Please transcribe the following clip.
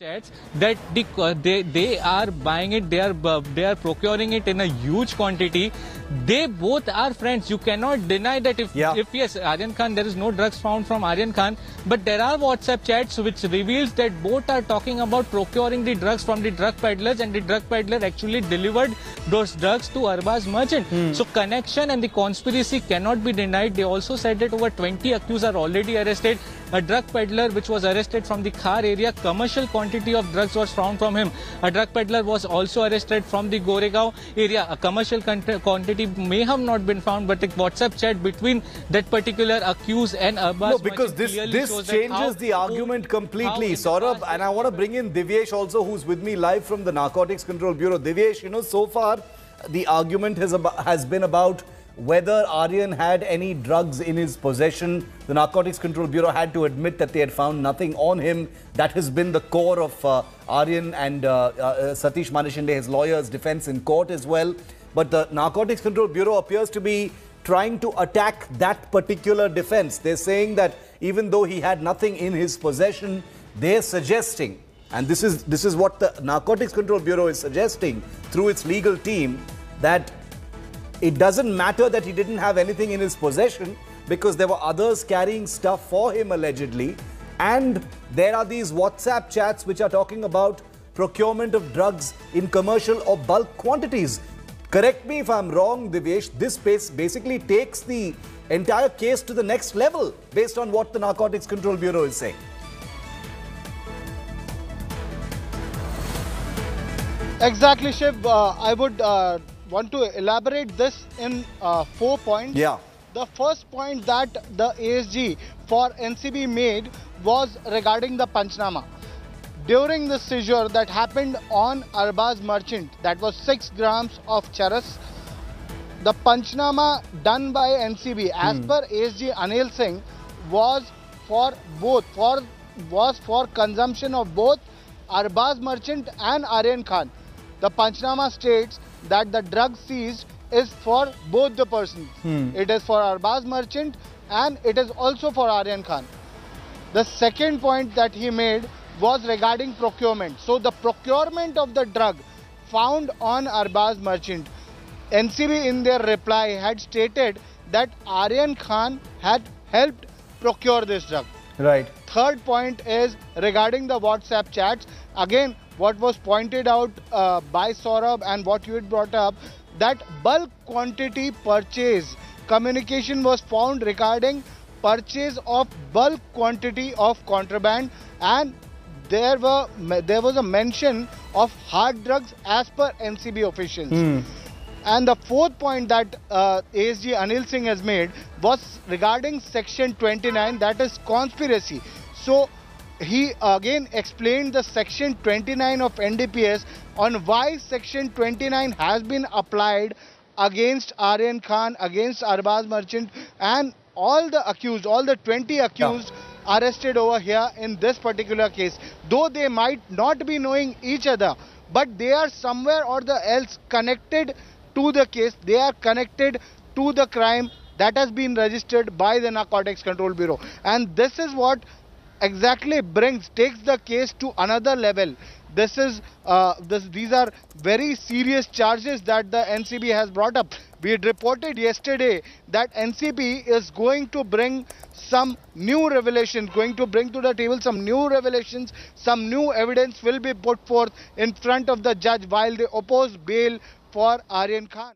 that the, they they are buying it they are uh, they are procuring it in a huge quantity they both are friends you cannot deny that if Yeah. if yes aryan khan there is no drugs found from aryan khan but there are whatsapp chats which reveals that both are talking about procuring the drugs from the drug peddlers and the drug peddler actually delivered those drugs to arbaz merchant hmm. so connection and the conspiracy cannot be denied they also said that over 20 accused are already arrested a drug peddler which was arrested from the Khar area, commercial quantity of drugs was found from him. A drug peddler was also arrested from the Goregaon area. A commercial quant- quantity may have not been found, but the WhatsApp chat between that particular accused and Arbaz No, because this this shows that how- changes the argument completely, Saurabh. And I want to bring in Divyesh also, who's with me live from the Narcotics Control Bureau. Divyesh, you know, so far the argument has abo- has been about whether Aryan had any drugs in his possession. The Narcotics Control Bureau had to admit that they had found nothing on him. That has been the core of uh, Aryan and uh, uh, Satish Maneshinde, his lawyer's defense in court as well. But the Narcotics Control Bureau appears to be trying to attack that particular defense. They're saying that even though he had nothing in his possession, they're suggesting, and this is this is what the Narcotics Control Bureau is suggesting through its legal team, that it doesn't matter that he didn't have anything in his possession because there were others carrying stuff for him allegedly. And there are these WhatsApp chats which are talking about procurement of drugs in commercial or bulk quantities. Correct me if I'm wrong, Divyesh. This bas- basically takes the entire case to the next level based on what the Narcotics Control Bureau is saying. Exactly, Shiv. Uh, I would uh, want to elaborate this in uh, four points. Yeah. The first point that the ASG for NCB made was regarding the Panchnama. During the seizure that happened on Arbaz Merchant, that was 6 grams of charas, the Panchnama done by NCB as hmm. per ASG Anil Singh was for both, for was for consumption of both Arbaz Merchant and Aryan Khan. The Panchnama states that the drug seized is for both the persons. Hmm. It is for Arbaz Merchant and it is also for Aryan Khan. The second point that he made was regarding procurement. So the procurement of the drug found on Arbaz Merchant, NCB in their reply had stated that Aryan Khan had helped procure this drug. Right. Third point is regarding the WhatsApp chats. Again, what was pointed out uh, by Saurabh and what you had brought up, that bulk quantity purchase communication was found regarding purchase of bulk quantity of contraband and there were there was a mention of hard drugs as per NCB officials. And the fourth point that uh, ASG Anil Singh has made was regarding section 29, that is conspiracy. So he again explained the section 29 of NDPS on why section 29 has been applied against Aryan Khan, against Arbaz Merchant, and all the accused, all the 20 accused arrested over here in this particular case. Though they might not be knowing each other, but they are somewhere or the else connected to the case. They are connected to the crime that has been registered by the Narcotics Control Bureau. And this is what exactly brings takes the case to another level this is uh, this these are very serious charges that the ncb has brought up we had reported yesterday that ncb is going to bring some new revelations going to bring to the table some new revelations some new evidence will be put forth in front of the judge while they oppose bail for aryan khan